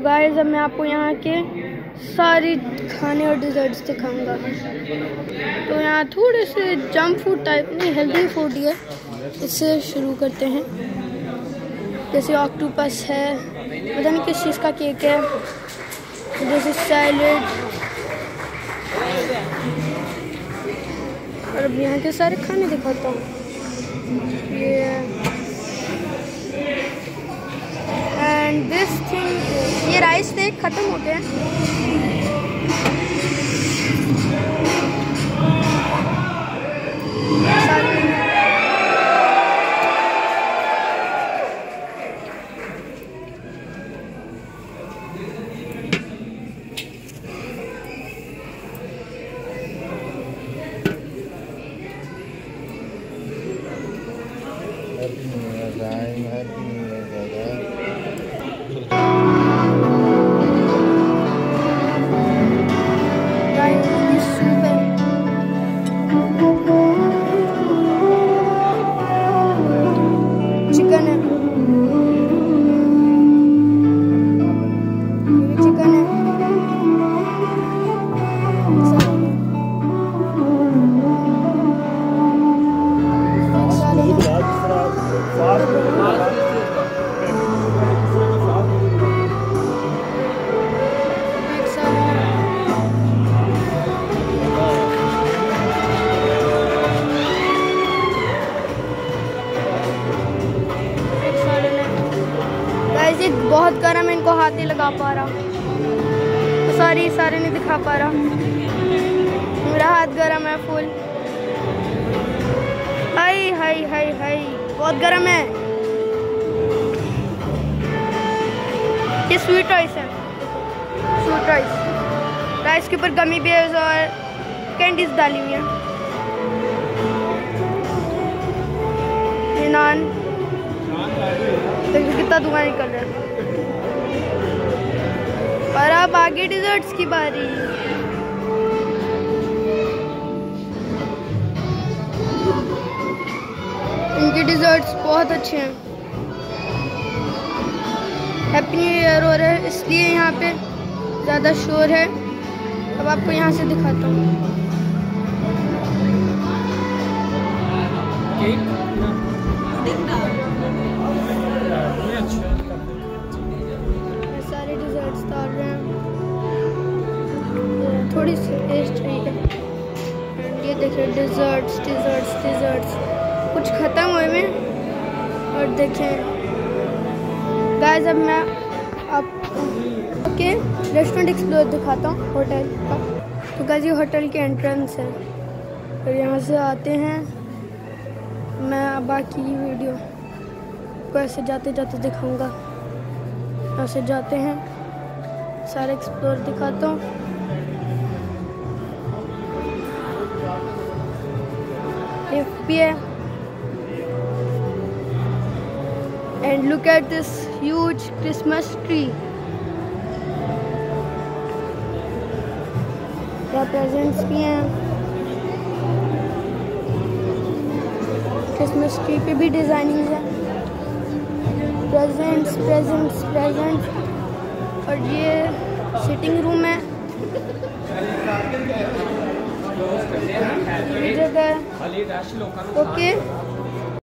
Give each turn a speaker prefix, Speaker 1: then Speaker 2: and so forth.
Speaker 1: Guys अब मैं आपको यहाँ के सारी खाने और डिज़र्ट्स दिखाऊँगा। तो यहाँ थोड़े से जंक फ़ूड टाइप नहीं हेल्दी फ़ूड ही है। इससे शुरू करते हैं। जैसे ऑक्टोपस है, पता नहीं किस चीज़ का केक है। जैसे सैलड और अब यहाँ के सारे खाने दिखाता हूँ। ये एंड दिस थिंग ये राइस थे ख़त्म हो गए
Speaker 2: Happy New Year. Happy New Year,
Speaker 1: guys, ये बहुत गर्म है, इनको हाथ नहीं लगा पा रहा। तो सॉरी सारे नहीं दिखा पा रहा। मेरा हाथ गर्म है फुल हाय हाय हाय हाय, बहुत गर्म है। ये स्वीट राइस है। स्वीट राइस राइस के ऊपर गमी बेयर्स और कैंडीज डाली हुई हैं। नान देखो कितना धुआँ निकल रहा है। और अब आगे डिजर्ट्स की बारी। इनके डिजर्ट्स बहुत अच्छे हैं। हैप्पी न्यू ईयर हो रहा है इसलिए यहाँ पे ज़्यादा शोर है। अब आपको यहाँ से दिखाता हूँ। ये देखिए डिजर्ट्स डिजर्ट्स डिजर्ट्स कुछ ख़त्म हुए में, और देखें। गाइस अब मैं आपको रेस्टोरेंट एक्सप्लोर दिखाता हूँ होटल का। तो गाइस ये होटल के एंट्रेंस है। फिर यहाँ से आते हैं। मैं बाकी वीडियो को ऐसे जाते जाते दिखाऊँगा। यहाँ से जाते हैं। सारे एक्सप्लोर दिखाता हूँ। भी है and look at this huge Christmas tree यहाँ प्रेजेंट्स भी हैं. क्रिसमस ट्री पे भी डिज़ाइनिंग है. प्रेजेंट्स प्रेजेंट्स प्रेजेंट्स और ये सिटिंग रूम है ये जगह ओके